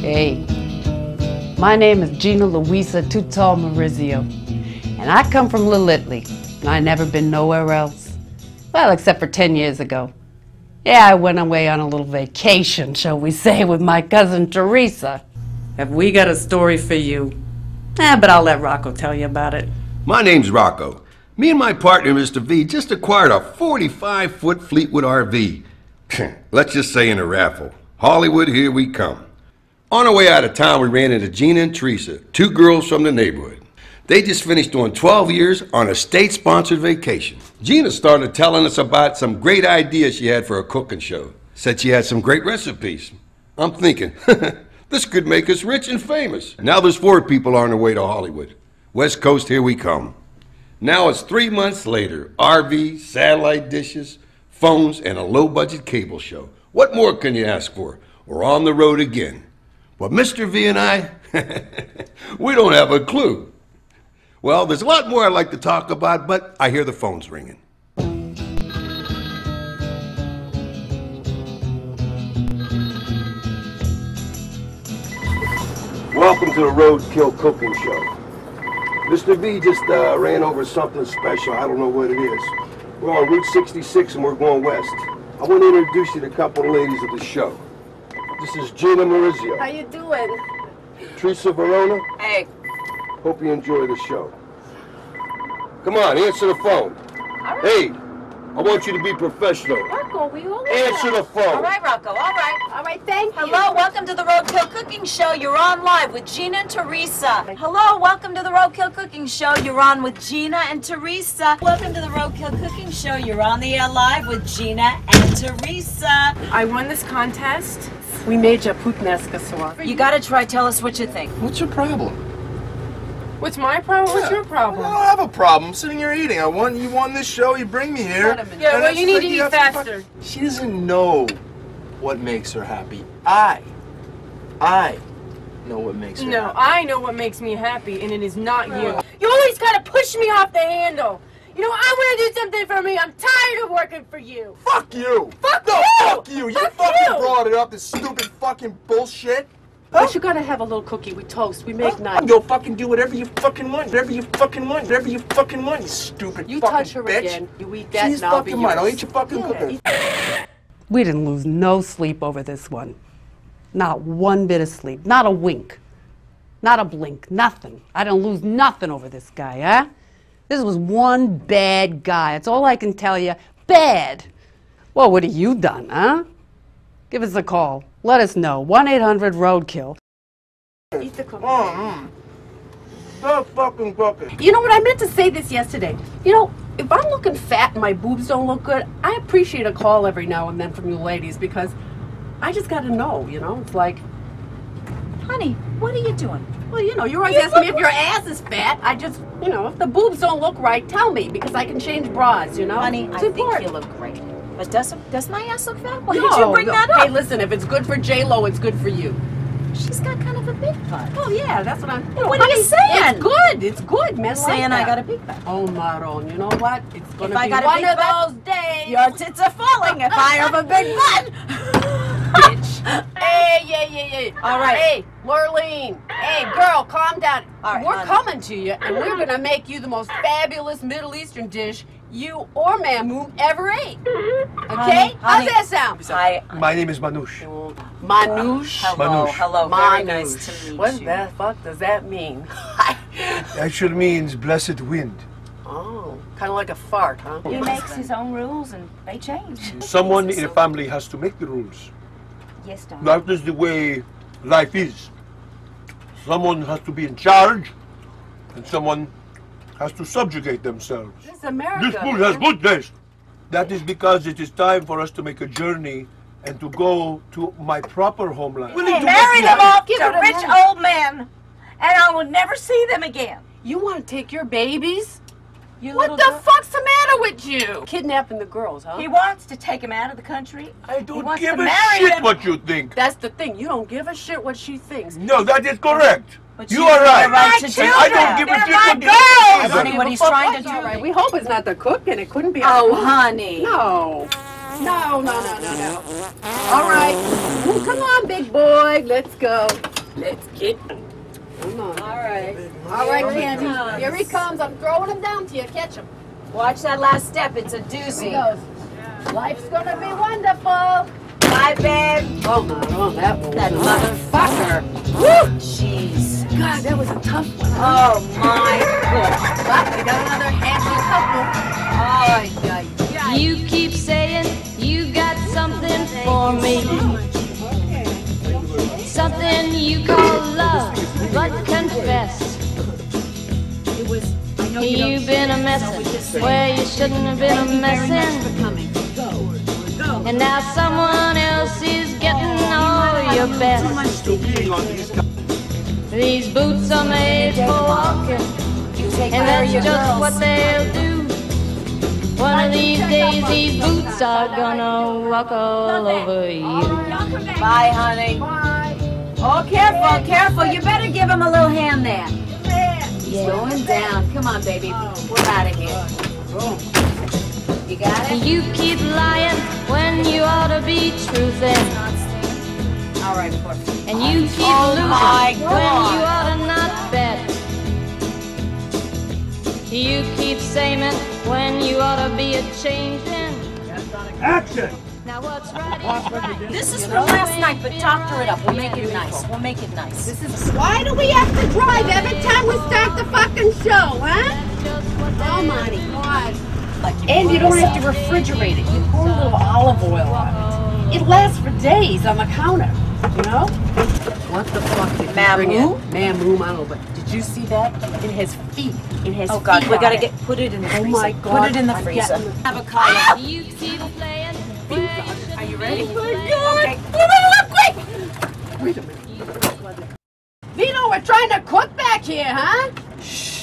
Hey, my name is Gina Luisa Tutal Marizio, and I come from Little Italy. I never been nowhere else. Well, except for 10 years ago. Yeah, I went away on a little vacation, shall we say, with my cousin Teresa. Have we got a story for you? Eh, but I'll let Rocco tell you about it. My name's Rocco. Me and my partner, Mr. V, just acquired a 45 foot Fleetwood RV. Let's just say in a raffle. Hollywood, here we come. On our way out of town, we ran into Gina and Teresa, two girls from the neighborhood. They just finished doing 12 years on a state sponsored vacation. Gina started telling us about some great ideas she had for a cooking show. Said she had some great recipes. I'm thinking, this could make us rich and famous. Now there's four people on their way to Hollywood. West Coast, here we come. Now it's three months later. RV, satellite dishes, phones, and a low budget cable show. What more can you ask for? We're on the road again. But Mr. V and I, we don't have a clue. Well, there's a lot more I'd like to talk about, but I hear the phone's ringing. Welcome to the Roadkill Cooking Show. Mr. V just uh, ran over something special. I don't know what it is. We're on Route 66 and we're going west. I want to introduce you to a couple of ladies of the show. This is Gina Maurizio. How you doing? Teresa Verona. Hey. Hope you enjoy the show. Come on, answer the phone. Hey, I want you to be professional. Rocco, we all Answer the phone. All right, Rocco, all right. All right, thank you. Hello, welcome to the Roadkill Cooking Show. You're on live with Gina and Teresa. Hello, welcome to the Roadkill Cooking Show. You're on with Gina and Teresa. Welcome to the Roadkill Cooking Show. You're on the air live with Gina and Teresa. I won this contest. We made you puttanesca sauce. You gotta try, tell us what you think. What's your problem? What's my problem? What's your problem? I don't have a problem. I'm sitting here eating. I won. You won this show. You bring me here. Wait. Yeah, and well, you need to eat faster. She doesn't know what makes her happy. I, I know what makes her No, happy. I know what makes me happy, and it is not you. You always gotta push me off the handle. You know, I want to do something for me. I'm tired of working for you. Fuck you. Fuck no, you! fuck you. You fucking you! brought it up. This stupid fucking bullshit. But you gotta have a little cookie with toast. We make nice. Go fucking do whatever you fucking want. Whatever you fucking want. Whatever you fucking want. You stupid You fucking touch her bitch. again. You eat that, She's and I'll fucking mine. I'll eat your fucking cooking. We didn't lose no sleep over this one. Not one bit of sleep. Not a wink. Not a blink. Nothing. I didn't lose nothing over this guy, huh? This was one bad guy. That's all I can tell you. Bad. Well, what have you done, huh? Give us a call. Let us know. 1 800 Roadkill. Eat the cookie. Mm. So fucking cooking. You know what? I meant to say this yesterday. You know, if I'm looking fat and my boobs don't look good, I appreciate a call every now and then from you ladies because I just got to know, you know? It's like, Honey, what are you doing? Well, you know, you're always asking me if your ass is fat. I just, you know, if the boobs don't look right, tell me because I can change bras, you know? Honey, It's I think you look great. But doesn't does my ass look fat? Why No, did you bring no. that up? Hey, listen, if it's good for J-Lo, it's good for you. She's got kind of a big butt. Oh, yeah, that's what I'm, you know, What are you saying? It's good. It's good, man. saying I got a big butt. Oh, Maron, you know what? It's going If be got one of butt, those days. Your tits are falling if I have a big butt. bitch. hey, yeah, yeah, yeah. All right. Hey, Lurleen. Hey, girl, calm down. All right, we're honey. coming to you, and we're gonna make you the most fabulous Middle Eastern dish you or Mamoon ever ate. Mm-hmm. Okay? Honey, How's that sound? Hi. My name is Manouche. Manouche. Hello, Manouche. hello. Very nice Manouche. to meet What you. the fuck does that mean? Actually means blessed wind. oh, kind of like a fart, huh? He makes his own rules and they change. Someone in a family has to make the rules. Yes, Don. That is the way life is. Someone has to be in charge, and someone has to subjugate themselves. This is America. This food has good taste. That is because it is time for us to make a journey and to go to my proper homeland. We need to Marry them off Give to a rich old men, and I will never see them again. You want to take your babies? You What the girl. fuck's the matter with you? Kidnapping the girls, huh? He wants to take him out of the country. I don't wants give to a marry shit them. what you think. That's the thing. You don't give a shit what she thinks. No, that is correct. But you you are right. the right to And do I don't give a They're shit my what you girls. think. Honey, what he's trying to do. All right, we hope it's not the cook, and it couldn't be. Oh, our- honey. No. No, no, no, no, no. All right. Well, come on, big boy. Let's go. Let's get. Come on. All right. All right, Here he Candy. comes. Here he comes. I'm throwing him down to you. Catch him. Watch that last step. It's a Here he doozy. goes. Life's gonna be wonderful. Bye, babe. Oh, no, oh, that was That motherfucker. Woo! Jeez. God, that was a tough one. Oh my gosh. But we got another handsome couple. Ay, You've been a messin' where you shouldn't have been a messin'. And now someone else is getting all your best. These boots are made for walking. And care of that's just girls. what they'll do. One of these days, these boots are gonna walk all over you. Bye, honey. Oh, careful, careful. You better give him a little hand there. He's going down. Come on, baby. We're out of here. You got it? You keep lying when you ought to be truthing. All right, poor thing. And you oh keep Oh, losing when you ought to not bet. You keep saying when you ought to be a changing. Action! Now what's right? This is from last night, but doctor it up. We'll make it nice. We'll make it nice. This is Why do we have to drive every time we start the fucking show, huh? Oh my God. like And you don't have to refrigerate it. You pour a little olive oil on it. It lasts for days on the counter, you know? What the fuck did you bring Mamu? in? Mamu, I don't know, but did you see that? It has feet. It has Oh God, feet we gotta it. get put it in the freezer. Oh my god. Put it in the I'm freezer. getting- Avocado. Are you keep playing where you should Are you ready? Oh okay. Vito, we're trying to cook back here, huh?